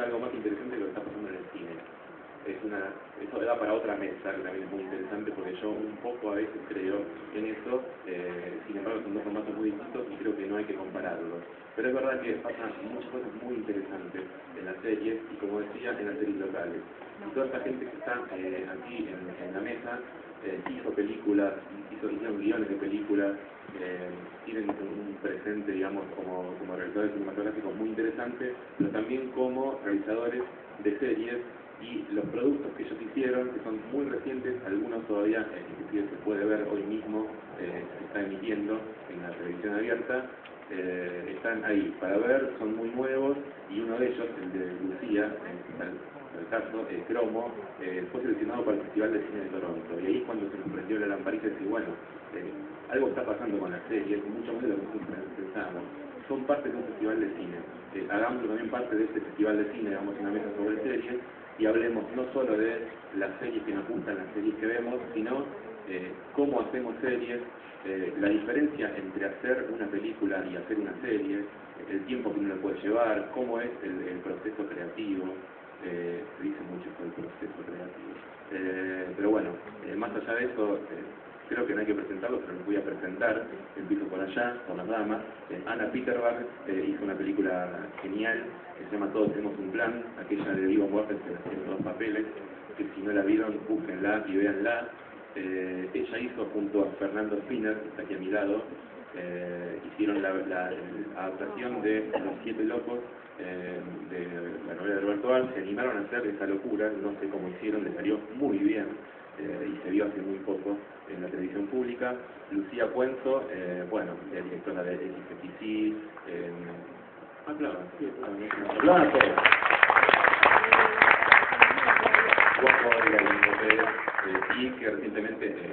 algo más interesante que lo que está pasando en el cine. Es una, eso da para otra mesa, que también es muy interesante, porque yo un poco a veces creo en eso, eh, sin embargo son dos formatos muy distintos y creo que no hay que compararlos. Pero es verdad que pasan muchas cosas muy interesantes en las series y como decía, en las series locales. Y toda esta gente que está eh, aquí en, la mesa eh, hizo películas, hizo, hicieron guiones de películas, eh, tienen un presente, digamos, como, como realizadores cinematográficos muy interesante, pero también como realizadores de series y los productos que ellos hicieron, que son muy recientes, algunos todavía, eh, se puede ver hoy mismo, eh, se está emitiendo en la televisión abierta, eh, están ahí para ver, son muy nuevos, y uno de ellos, el de En el caso, eh, Cromo, eh, fue seleccionado para el Festival de Cine de Toronto, y ahí cuando se nos prendió la lamparita y decir, bueno, eh, algo está pasando con las series, mucho más de lo que pensamos. Son parte de un festival de cine. Eh, hagamos también parte de este festival de cine, hagamos una mesa sobre series y hablemos no solo de las series que nos gustan, las series que vemos, sino eh, cómo hacemos series, eh, la diferencia entre hacer una película y hacer una serie, el tiempo que uno le puede llevar, cómo es el, proceso creativo, eh, se dice mucho sobre el proceso creativo. Eh, pero bueno, eh, más allá de eso, creo que no hay que presentarlo, pero los voy a presentar, empiezo por allá, por las damas. Eh, Ana Peterberg eh, hizo una película genial que se llama Todos tenemos un plan, aquella de Vivo Mortensen haciendo dos papeles, que si no la vieron, búsquenla y véanla. Eh, ella hizo junto a Fernando Spinner, que está aquí a mi lado, eh, hicieron la, la, la adaptación de Los Siete Locos eh, de la novela de Roberto Arlt, se animaron a hacer esa locura, no sé cómo hicieron, le salió muy bien eh, y se vio hace muy poco en la televisión pública. Lucía Puenzo, eh, bueno, directora de XPTC, eh, Lingoped, eh, y que recientemente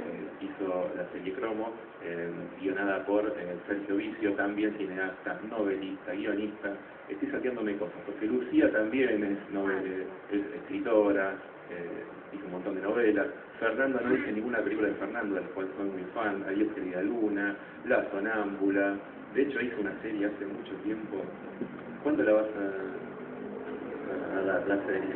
la Cromo, eh, guionada por eh, Sergio Vicio, también cineasta, novelista, guionista. Estoy saqueándome cosas, porque Lucía también es, novel, es escritora, eh, hizo un montón de novelas. Fernando no hice ninguna película de Fernando, de la cual soy muy fan. Adiós querida Luna, La Sonámbula. De hecho hizo una serie hace mucho tiempo. ¿Cuándo la vas a, a la serie?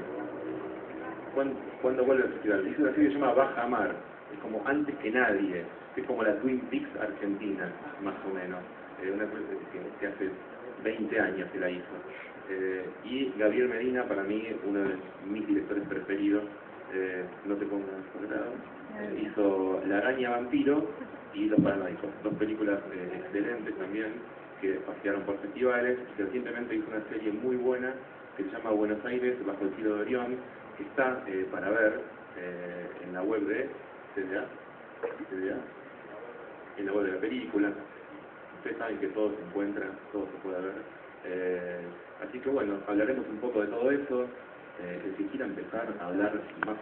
¿Cuándo, ¿Cuándo vuelve al festival? Hizo una serie que se llama Baja Mar. Es como antes que nadie. Es como la Twin Peaks argentina, más o menos. Eh, una cosa que, que hace 20 años que la hizo. Eh, y Gabriel Medina, para mí, uno de mis directores preferidos, eh, no te pongas colorado, hizo La araña vampiro y Los paranoicos, dos películas eh, excelentes también, que pasearon por festivales, y recientemente hizo una serie muy buena que se llama Buenos Aires bajo el cielo de Orión, que está eh, para ver eh, en la web de CDA, CDA, en la web de la película, ustedes saben que todo se encuentra, todo se puede ver. Eh, así que bueno, hablaremos un poco de todo eso. Eh, el que quiera empezar a hablar más